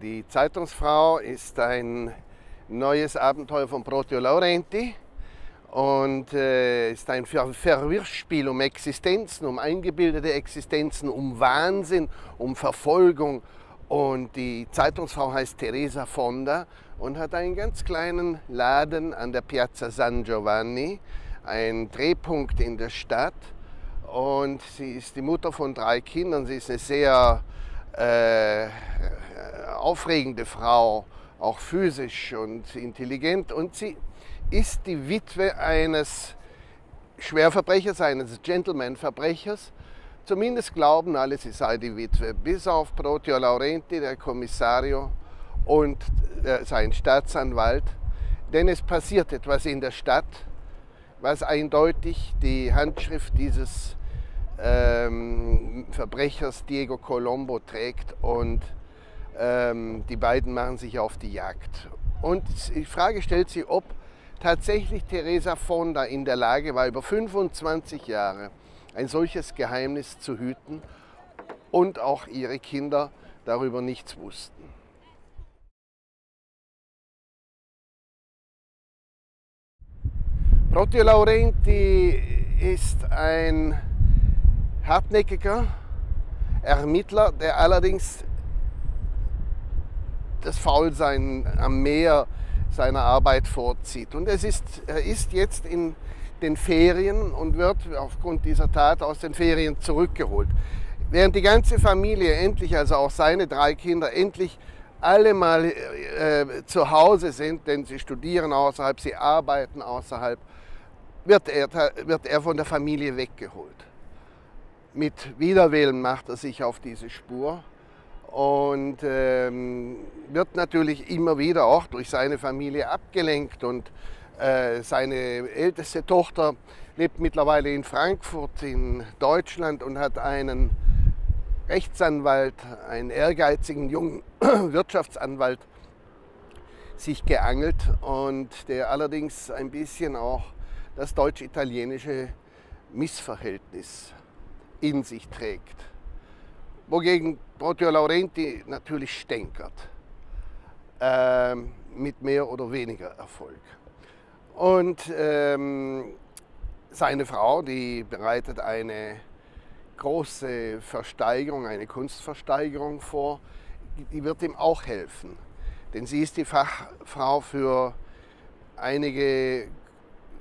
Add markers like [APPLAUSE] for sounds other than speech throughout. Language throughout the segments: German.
Die Zeitungsfrau ist ein neues Abenteuer von Protio Laurenti und äh, ist ein Ver Verwirrspiel um Existenzen, um eingebildete Existenzen, um Wahnsinn, um Verfolgung. Und die Zeitungsfrau heißt Teresa Fonda und hat einen ganz kleinen Laden an der Piazza San Giovanni, ein Drehpunkt in der Stadt. Und sie ist die Mutter von drei Kindern. Sie ist eine sehr äh, aufregende Frau, auch physisch und intelligent. Und sie ist die Witwe eines Schwerverbrechers, eines Gentleman-Verbrechers. Zumindest glauben alle, sie sei die Witwe, bis auf Protio Laurenti, der Kommissario und äh, sein Staatsanwalt. Denn es passiert etwas in der Stadt, was eindeutig die Handschrift dieses ähm, Verbrechers Diego Colombo trägt und ähm, die beiden machen sich auf die Jagd. Und die Frage stellt sich, ob tatsächlich Teresa Fonda in der Lage war, über 25 Jahre ein solches Geheimnis zu hüten und auch ihre Kinder darüber nichts wussten. Protio Laurenti ist ein hartnäckiger Ermittler, der allerdings das Faulsein am Meer seiner Arbeit vorzieht. Und es ist, er ist jetzt in den Ferien und wird aufgrund dieser Tat aus den Ferien zurückgeholt. Während die ganze Familie endlich, also auch seine drei Kinder, endlich alle mal äh, zu Hause sind, denn sie studieren außerhalb, sie arbeiten außerhalb, wird er, wird er von der Familie weggeholt. Mit Widerwillen macht er sich auf diese Spur und ähm, wird natürlich immer wieder auch durch seine Familie abgelenkt und äh, seine älteste Tochter lebt mittlerweile in Frankfurt in Deutschland und hat einen Rechtsanwalt, einen ehrgeizigen jungen [CLEARS THROAT] Wirtschaftsanwalt sich geangelt und der allerdings ein bisschen auch das deutsch-italienische Missverhältnis in sich trägt. Wogegen Protio Laurenti natürlich stänkert, äh, mit mehr oder weniger Erfolg. Und ähm, seine Frau, die bereitet eine große Versteigerung, eine Kunstversteigerung vor, die wird ihm auch helfen. Denn sie ist die Fachfrau für einige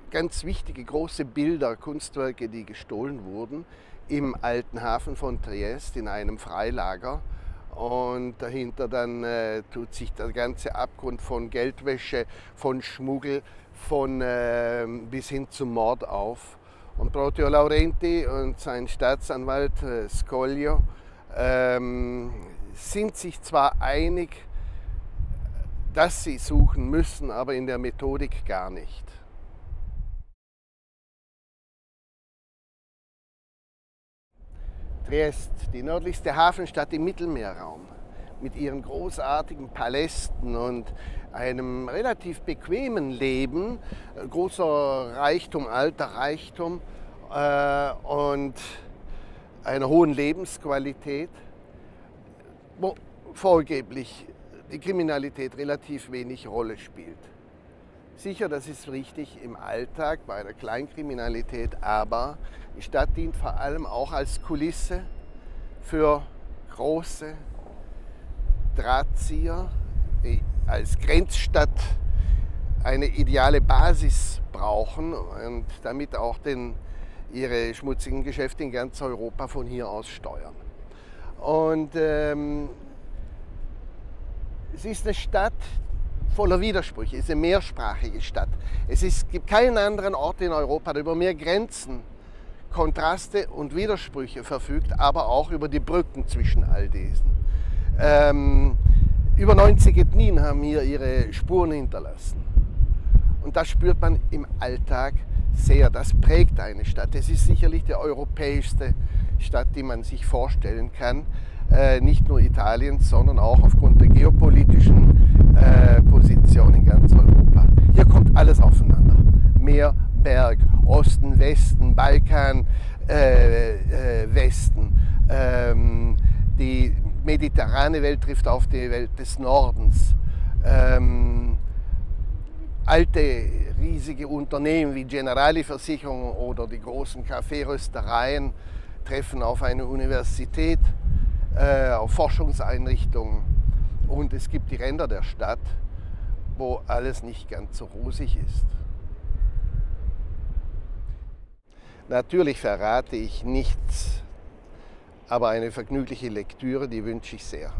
ganz wichtige große Bilder, Kunstwerke, die gestohlen wurden im alten Hafen von Triest in einem Freilager. Und dahinter dann äh, tut sich der ganze Abgrund von Geldwäsche, von Schmuggel, von, äh, bis hin zum Mord auf. Und Protio Laurenti und sein Staatsanwalt äh, Scoglio ähm, sind sich zwar einig, dass sie suchen müssen, aber in der Methodik gar nicht. Triest, die nördlichste Hafenstadt im Mittelmeerraum, mit ihren großartigen Palästen und einem relativ bequemen Leben, großer Reichtum, alter Reichtum äh, und einer hohen Lebensqualität, wo vorgeblich die Kriminalität relativ wenig Rolle spielt. Sicher, das ist richtig im Alltag bei der Kleinkriminalität, aber die Stadt dient vor allem auch als Kulisse für große Drahtzieher, die als Grenzstadt eine ideale Basis brauchen und damit auch den, ihre schmutzigen Geschäfte in ganz Europa von hier aus steuern. Und ähm, es ist eine Stadt, voller Widersprüche. Es ist eine mehrsprachige Stadt. Es ist, gibt keinen anderen Ort in Europa, der über mehr Grenzen, Kontraste und Widersprüche verfügt, aber auch über die Brücken zwischen all diesen. Ähm, über 90 Ethnien haben hier ihre Spuren hinterlassen. Und das spürt man im Alltag sehr. Das prägt eine Stadt. Es ist sicherlich die europäischste Stadt, die man sich vorstellen kann. Äh, nicht nur Italiens, sondern auch aufgrund der geopolitischen äh, Position in ganz Europa. Hier kommt alles aufeinander. Meer, Berg, Osten, Westen, Balkan, äh, äh Westen. Ähm, die mediterrane Welt trifft auf die Welt des Nordens. Ähm, alte, riesige Unternehmen wie Generali Versicherung oder die großen Kaffeeröstereien treffen auf eine Universität, äh, auf Forschungseinrichtungen und es gibt die Ränder der Stadt, wo alles nicht ganz so rosig ist. Natürlich verrate ich nichts, aber eine vergnügliche Lektüre, die wünsche ich sehr.